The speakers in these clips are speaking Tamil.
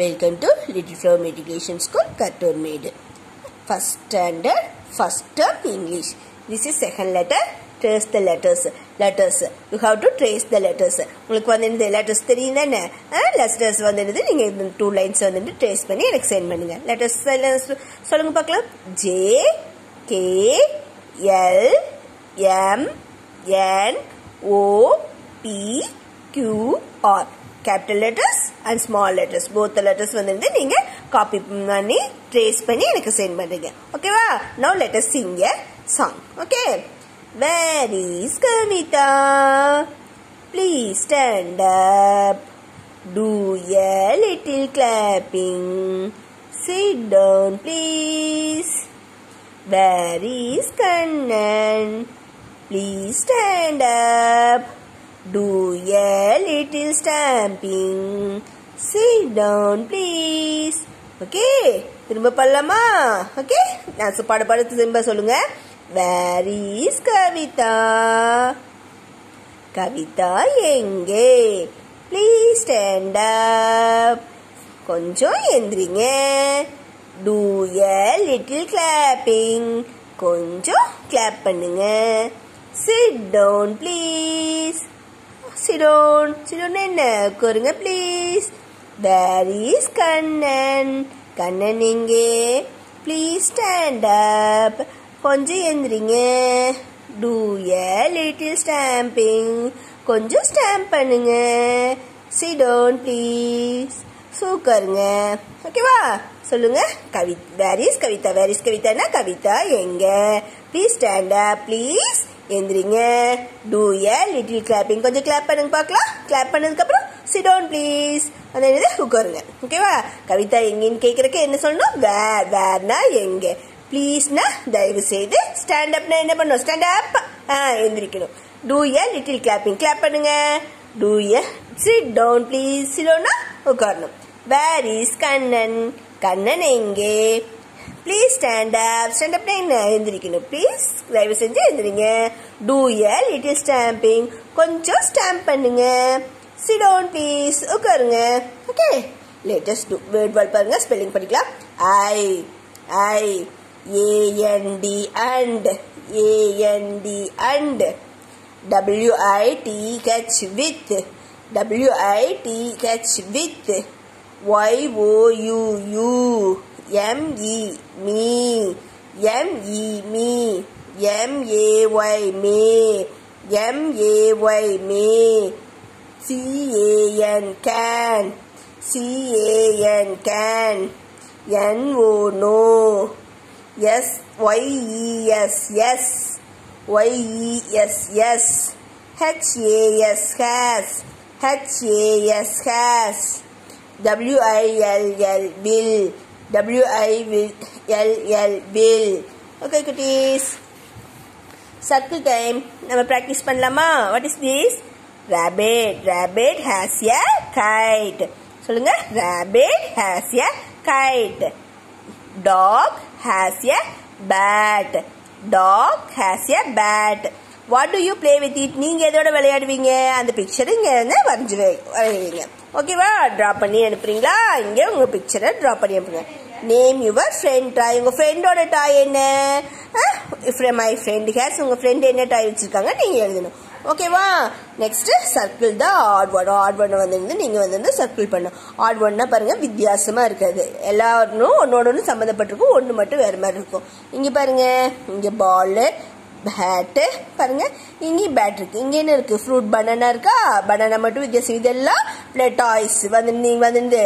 Welcome to little flower matriculation school Kattur Medu first standard first term English this is second letter trace the letters letters you have to trace the letters உங்களுக்கு வந்துருந்து லெட்டர்ஸ் தெரியும் தானே லெட்டர்ஸ் வந்துடுது நீங்கள் டூ லைன்ஸ் வந்துட்டு ட்ரேஸ் பண்ணி எனக்கு சென்ட் பண்ணுங்கள் லெட்டர்ஸ் சொல்லுங்கள் பார்க்கலாம் J K L M N O P Q R capital letters and small letters both letters வந்துட்டு நீங்க காப்பி பண்ணி ட்ரேஸ் பண்ணி எனக்கு சென்ட் பண்றீங்க. ஓகேவா no letters sing a song okay where is Kavitha please stand up do a little clapping sit down please where is Kannan please stand up Do a little stamping. Sit down, please. Okay திரும்ப பண்ணலாமா? ஓகே நான் பாட பாட திரும்ப சொல்லுங்க. வேர் இஸ் கவிதா கவிதா எங்கே? ப்ளீஸ் ஸ்டாண்ட் அப் கொஞ்சம் எந்திரிங்க. டூ எ லிட்டில் கிளாப்பிங் கொஞ்சம் கிளாப் பண்ணுங்க. Sit down please sit down sit down என்ன? உட்காருங்க please where is Kannan. Kannan எங்கே ப்ளீஸ் ஸ்டாண்ட் அப் கொஞ்சம் எந்திரிங்க. டூ ஏ லிட்டில் ஸ்டாம்பிங் கொஞ்சம் ஸ்டாம்ப் பண்ணுங்க. டோன்ட் ப்ளீஸ் சூக்கருங்க ஓகேவா சொல்லுங்க Kavi where is Kavitha where is கவிதானா? Kavitha எங்க? ப்ளீஸ் ஸ்டாண்ட் அப் ப்ளீஸ் எந்திரிங்க. டூ ஏ லிட்டில் கிளாப்பிங் கொஞ்சம் கிளாப் பண்ணுங்க. பார்க்கலாம். கிளாப் பண்ணதுக்கப்புறம் அப்புறம் சிட் டவுன் ப்ளீஸ் அந்த இது உட்காருங்க. ஓகேவா கவிதா எங்கேன்னு கேட்குறக்கு என்ன சொல்லணும்? வேர் வேர்னா எங்கே? ப்ளீஸ்னா தயவு செய்து ஸ்டாண்ட் அப்னா என்ன பண்ணும்? ஸ்டாண்ட் அப் ஆ எந்திரிக்கணும். Do a little clapping clap பண்ணுங்க. Do a sit down please சிடோனா உட்காரணும். Where is Kannan? கண்ணன் எங்கே? ப்ளீஸ் ஸ்டாண்ட் அப் ஸ்டாண்ட் அப்னா என்ன? எழுந்திரிக்கணும் ப்ளீஸ் தயவு செஞ்சு எழுந்திரிங்க டூ ஏ லிட்டில் ஸ்டாம்பிங் கொஞ்சம் ஸ்டாம்ப் சி சிடோன் ப்ளீஸ் உட்காருங்க okay latest do word word பாருங்க. ஸ்பெல்லிங் படிக்கலாம். I I A N D and A N D and W I T H with W I T H with Y O U you M-E, M E M-E, me, M-A-Y, me, Y may C-A-N, can, C-A-N, can, N-O, no, S-Y-E-S, yes, Y-E-S, yes, H-A-S, has, H-A-S, has, W-I-L-L, will, W-I-L-L will okay குட்டீஸ் சர்க்கிள் டைம் நம்ம ப்ராக்டிஸ் பண்ணலாமா what is this rabbit rabbit has a kite சொல்லுங்க. Rabbit has a kite dog has a bat dog has a bat what do you play with it நீங்க எதோட விளையாடுவீங்க? அந்த பிக்சர் இங்க இருந்து வரைஞ்சு வரைவீங்க ஓகேவா டிரா பண்ணி அனுப்புறீங்களா? இங்க உங்க பிக்சரை டிரா பண்ணி அனுப்புங்க. நேம் யுவர் ஃப்ரெண்ட் டாய் உங்க ஃப்ரெண்டோட டாய் என்ன? மை ஃப்ரெண்ட் ஹேஸ் உங்க ஃப்ரெண்ட் என்ன டாய் வச்சிருக்காங்க நீங்க எழுதணும். ஓகேவா நெக்ஸ்ட்டு சர்க்கிள் தான் ஆட் ஒன் ஆட் ஒன் வந்து நீங்கள் வந்து சர்க்கிள் பண்ணும். ஆட் ஒன்னா பாருங்கள் வித்தியாசமாக இருக்காது. எல்லாரும் ஒன்றோட ஒன்று சம்மந்தப்பட்டிருக்கும் ஒன்று மட்டும் வேறு மாதிரி இருக்கும். இங்கே பாருங்கள் இங்கே பால் பேட்டு பாருங்கள் இங்கேயும் பேட் இருக்குது இங்கே என்ன இருக்குது ஃப்ரூட் பனானா இருக்கா? பனானா மட்டும் வித்தியாசம். இதெல்லாம் டாய்ஸ் வந்து நீங்கள் வந்து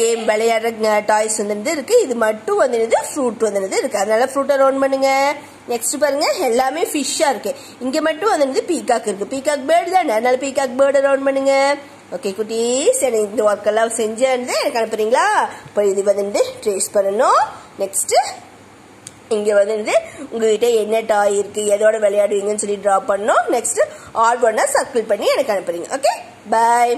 கேம் விளையாடுற டாய்ஸ் வந்து இருக்குது இது மட்டும் வந்து ஃப்ரூட் வந்து இருக்குது அதனால ஃப்ரூட்டை ரவுண்ட் பண்ணுங்கள் நெக்ஸ்ட் பாருங்கள் எல்லாமே ஃபிஷ்ஷாக இருக்குது இங்கே மட்டும் வந்துருந்து பீகாக் இருக்குது பீகாக் பேர்டு தானே? அதனால் பீகாக் பேர்டை ரவுண்ட் பண்ணுங்கள் ஓகே குட்டீஸ் எனக்கு இந்த ஒர்க்கெல்லாம் செஞ்சு எனக்கு அனுப்புறீங்களா? இப்போ இது வந்து ட்ரேஸ் பண்ணணும். நெக்ஸ்ட்டு இங்க வந்து உங்ககிட்ட என்ன டாய் இருக்கு எதோட விளையாடுவீங்கன்னு சொல்லி டிரா பண்ணோம் நெக்ஸ்ட் ஆட் ஒன்னா சர்க்கிள் பண்ணி எனக்கு அனுப்புறீங்க. Okay bye